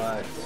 What?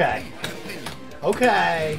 Okay. Okay.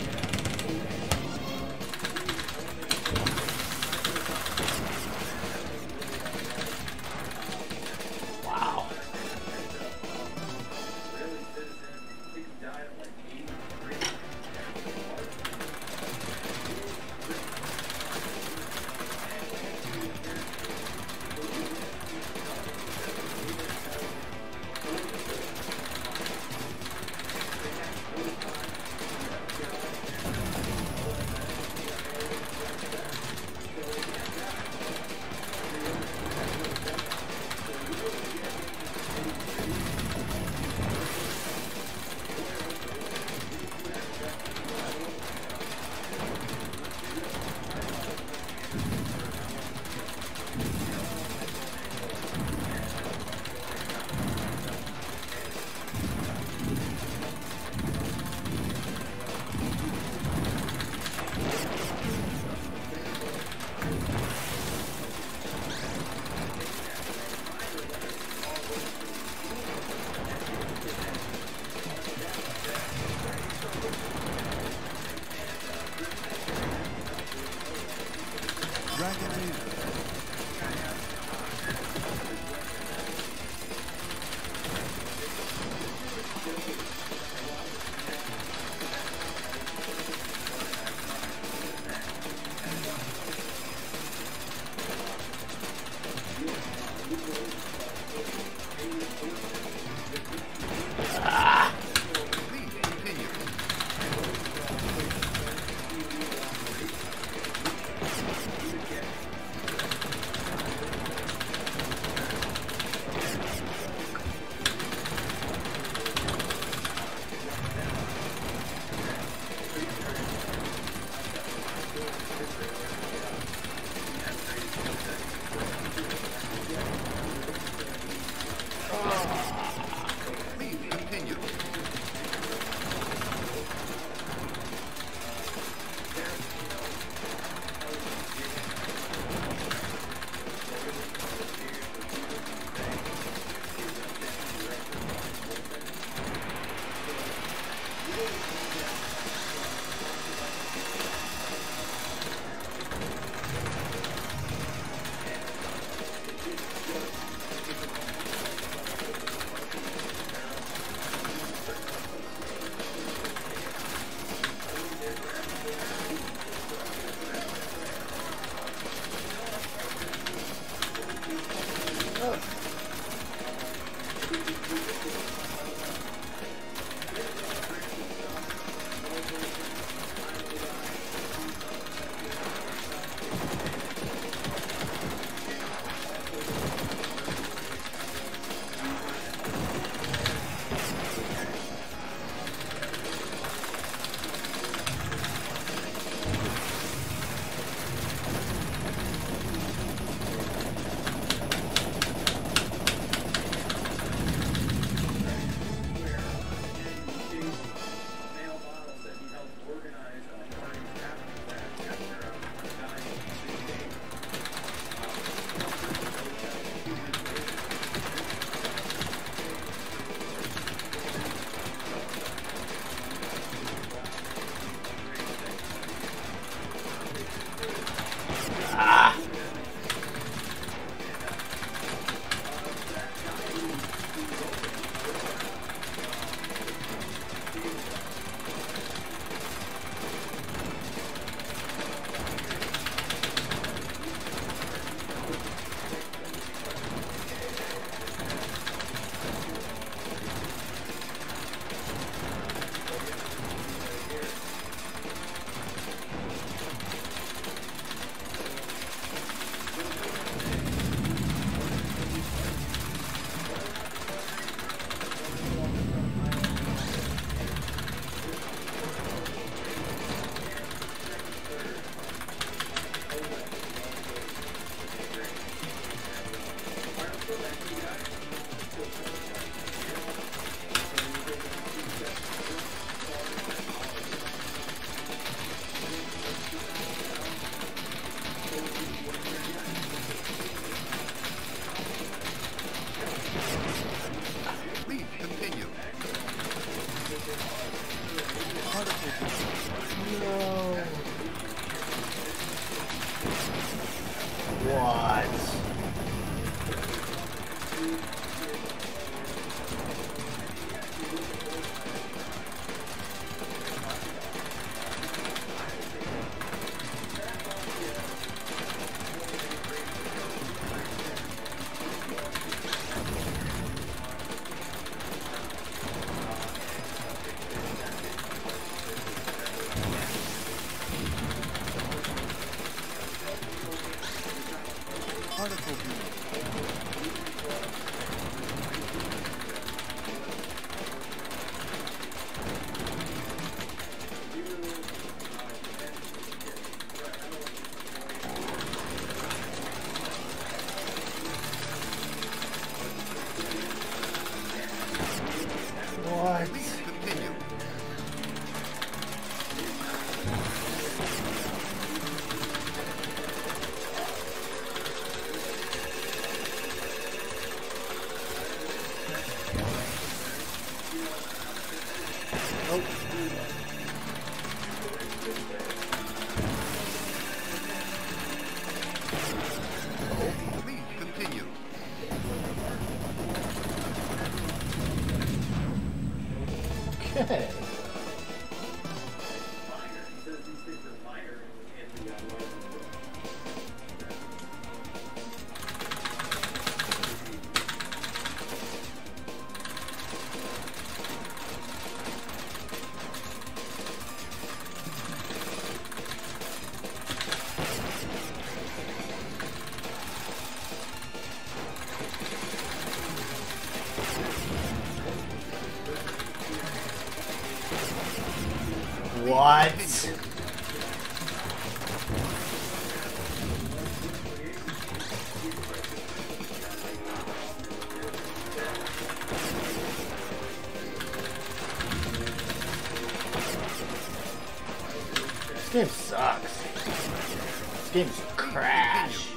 This game sucks. This game's trash.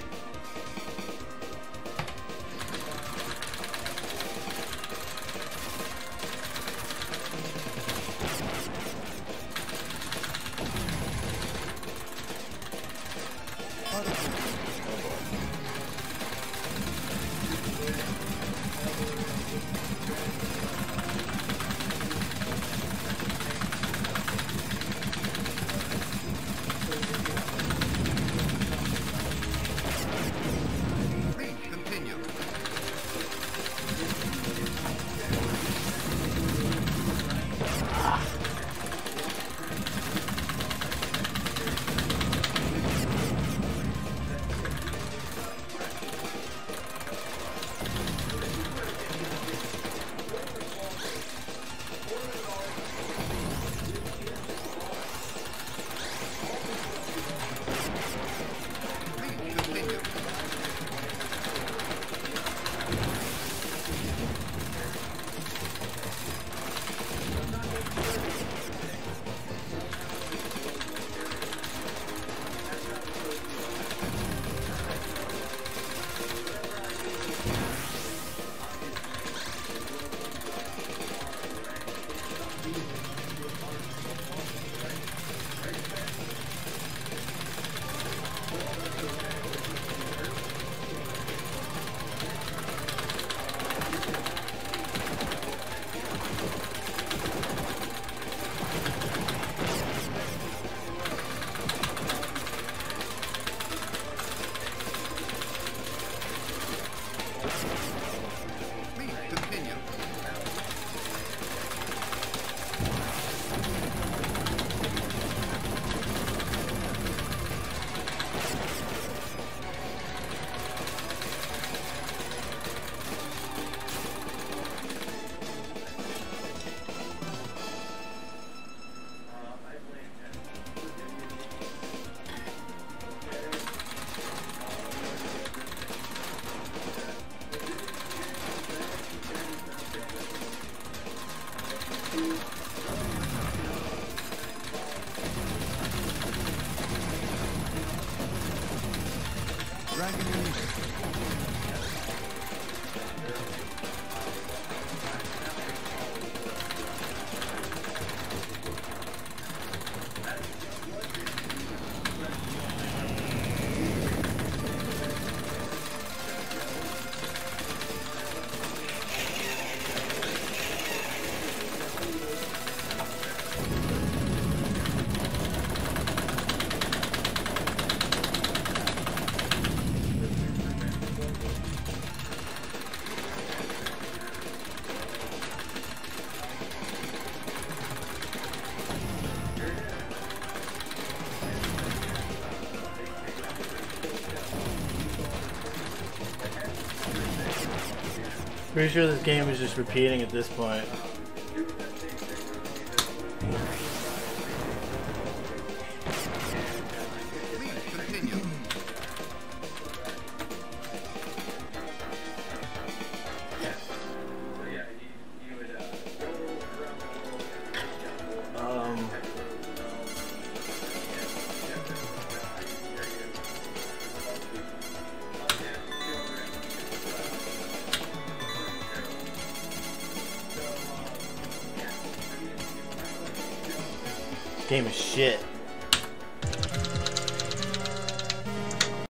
Pretty sure this game is just repeating at this point.